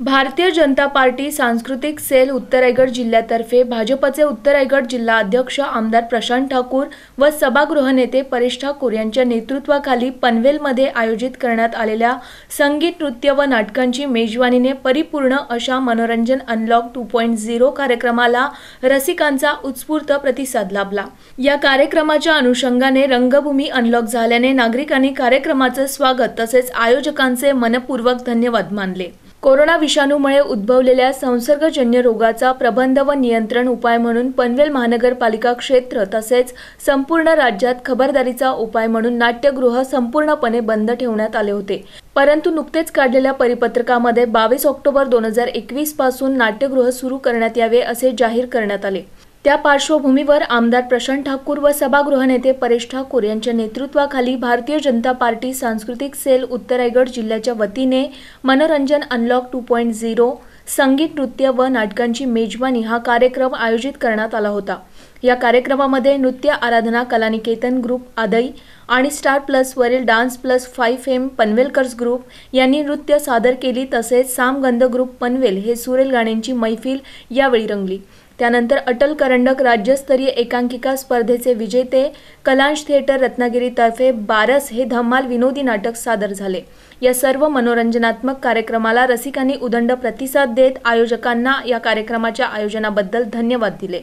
Bharatiya Janata party सांस्कृतिक sale उत्तर रायगड जिल्ह्यातर्फे भाजपचे उत्तर रायगड जिल्हा अध्यक्ष आमदार प्रशांत ठाकूर व सभागृह नेते परेश ठाकूर यांच्या नेतृत्वाखाली पनवेलमध्ये आयोजित करण्यात आलेल्या संगीत नृत्य व नाटकांची मेजवानीने परिपूर्ण अशा मनोरंजन अनलॉक टू पॉईंट झिरो कार्यक्रमाला रसिकांचा उत्स्फूर्त प्रतिसाद लाभला. या कार्यक्रमाच्या अनुषंगाने रंगभूमी अनलॉक झाल्याने नागरिकांनी कार्यक्रमाचे स्वागत तसेच आयोजकांचे मनपूर्वक धन्यवाद मानले. कोरोना विषाणूमुळे उद्भवलेल्या संसर्गजन्य रोगाचा प्रबंध व नियंत्रण उपाय म्हणून पनवेल महानगरपालिका क्षेत्र तसेच संपूर्ण राज्यात खबरदारीचा उपाय म्हणून नाट्यगृह संपूर्णपणे बंद ठेवण्यात आले होते. परंतु नुकतेच काढलेल्या परिपत्रकामध्ये बावीस ऑक्टोबर दोन हजार एकवीसपासून नाट्यगृह सुरू करण्यात यावे असे जाहीर करण्यात आले. त्या पार्श्वभूमीवर आमदार प्रशांत ठाकूर व सभागृह नेते परेश ठाकूर यांच्या नेतृत्वाखाली भारतीय जनता पार्टी सांस्कृतिक सेल उत्तर रायगड जिल्ह्याच्या वतीने मनोरंजन अनलॉक टू पॉईंट झिरो संगीत नृत्य व नाटकांची मेजवानी हा कार्यक्रम आयोजित करण्यात आला होता. या कार्यक्रमामध्ये नृत्य आराधना कलानिकेतन ग्रुप आदई आणि star प्लसवरील dance plus five M Panvelkars group यांनी नृत्य सादर केली तसेच सामगंध ग्रुप पनवेल हे सुरेल गाण्यांची मैफिल यावेळी रंगली. त्यानंतर अटल करंडक राज्यस्तरीय एकांकिका स्पर्धेचे विजेते कलांश थिएटर रत्नागिरीतर्फे बारस हे धम्माल विनोदी नाटक सादर झाले. या सर्व मनोरंजनात्मक कार्यक्रमाला रसिकांनी उदंड प्रतिसाद देत आयोजकांना या कार्यक्रमाच्या आयोजनाबद्दल धन्यवाद दिले.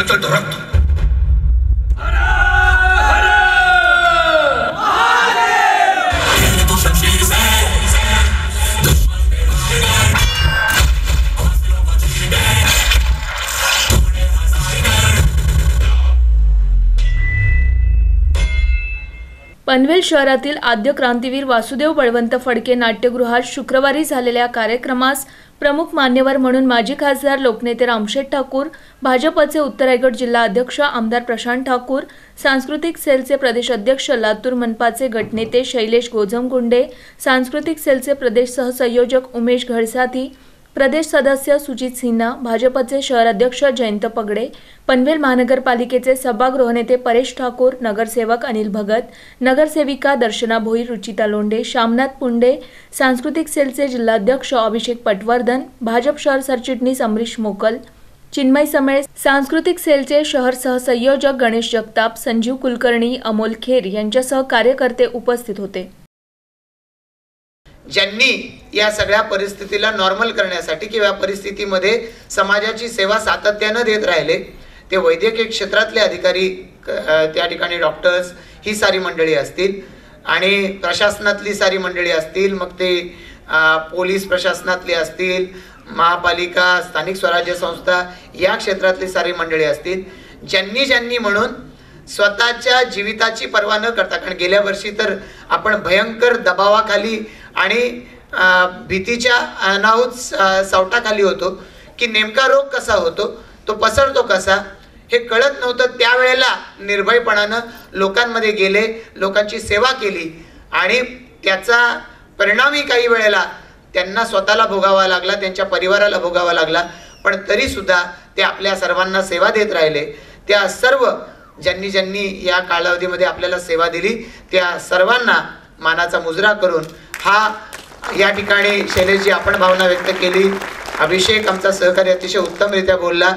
मराठ्यांचं सळसळतो पनवेल शहरातील आद्य क्रांतीवीर वासुदेव बळवंत फडके नाट्यगृहात शुक्रवारी झालेल्या कार्यक्रमास प्रमुख मान्यवर म्हणून माजी खासदार लोकनेते रामशेठ ठाकूर भाजपचे उत्तर रायगड जिल्हा अध्यक्ष आमदार प्रशांत ठाकूर सांस्कृतिक सेलचे प्रदेश अध्यक्ष लातूर मनपाचे गटनेते शैलेश गोजमगुंडे सांस्कृतिक सेलचे प्रदेश सहसंयोजक उमेश घडसाथी प्रदेश सदस्य सुजित सिन्हा भाजपचे शहर अध्यक्ष जयंत पगडे पनवेल महानगरपालिकेचे सभागृह नेते परेश ठाकूर नगरसेवक अनिल भगत नगरसेविका दर्शना भोईर रुचिता लोंढे श्यामनाथ पुंडे सांस्कृतिक सेलचे जिल्हाध्यक्ष अभिषेक पटवर्धन भाजप शहर सरचिटणीस अमरीश मोकल चिन्मय समेळ सांस्कृतिक सेलचे शहर सहसंयोजक गणेश जगताप संजीव कुलकर्णी अमोल खेर यांच्यासह कार्यकर्ते उपस्थित होते. ज्यांनी या सगळ्या परिस्थितीला नॉर्मल करण्यासाठी किंवा परिस्थितीमध्ये समाजाची सेवा सातत्यानं देत राहिले. ते वैद्यकीय क्षेत्रातले अधिकारी त्या ठिकाणी डॉक्टर्स ही सारी मंडळी असतील आणि प्रशासनातली सारी मंडळी असतील मग ते पोलीस प्रशासनातली असतील महापालिका स्थानिक स्वराज्य संस्था या क्षेत्रातली सारी मंडळी असतील. ज्यांनी ज्यांनी म्हणून स्वतःच्या जीविताची पर्वा न करता कारण गेल्या वर्षी तर आपण भयंकर दबावाखाली आणि भीतीच्या अनाहूत स- सावटाखाली होतो की नेमका रोग कसा होतो तो पसरतो कसा हे कळत नव्हतं. त्यावेळेला निर्भयपणानं लोकांमध्ये गेले लोकांची सेवा केली आणि त्याचा परिणामही काही वेळेला त्यांना स्वतःला भोगावा लागला त्यांच्या परिवाराला भोगावा लागला पण तरीसुद्धा ते आपल्या सर्वांना सेवा देत राहिले. त्या सर्व ज्यांनी ज्यांनी या कालावधीमध्ये आपल्याला सेवा दिली त्या सर्वांना मानाचा मुजरा करून हा या ठिकाणी शैलेशजी आपण भावना व्यक्त केली. अभिषेक आमचा सहकारी अतिशय उत्तमरित्या बोलला.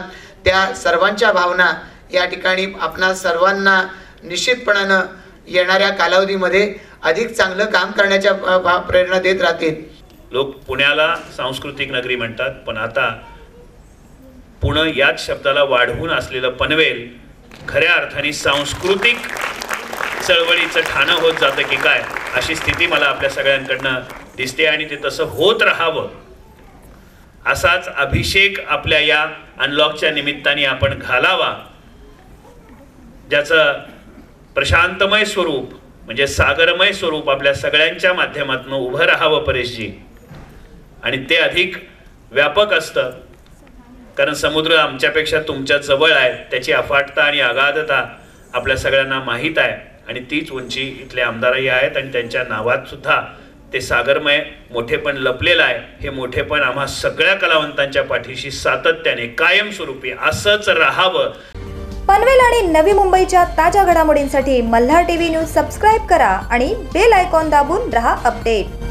त्या सर्वांच्या भावना या ठिकाणी आपणा सर्वांना निश्चितपणानं येणाऱ्या कालावधीमध्ये अधिक चांगलं काम करण्याच्या प्रेरणा देत राहतील. लोक पुण्याला सांस्कृतिक नगरी म्हणतात पण आता पुणं याच शब्दाला वाढवून असलेलं पनवेल खऱ्या अर्थाने सांस्कृतिक चळवळीचं ठाणं होत जातं की काय अशी स्थिती मला आपल्या सगळ्यांकडनं दिसते आणि ते तसं होत राहावं. असाच अभिषेक आपल्या या अनलॉकच्या निमित्ताने आपण घालावा. ज्याचं प्रशांतमय स्वरूप म्हणजे सागरमय स्वरूप आपल्या सगळ्यांच्या माध्यमातून उभं राहावं परेशजी. आणि ते अधिक व्यापक असतं. कारण समुद्र आमच्यापेक्षा तुमच्या जवळ आहे त्याची अफाटता आणि अगाधता आपल्या सगळ्यांना माहीत आहे. आणि तीच उंची इथले आमदारही आहेत आणि त्यांच्या नावात सुद्धा ते सागरमय मोठेपण लपलेलं आहे. हे मोठेपण आम्हा सगळ्या कलावंतांच्या पाठीशी सातत्याने कायमस्वरूपी असंच राहावं. पनवेल आणि नवी मुंबईच्या ताज्या घडामोडींसाठी मल्हार टीव्ही न्यूज सबस्क्राईब करा आणि बेल आयकॉन दाबून रहा अपडेट.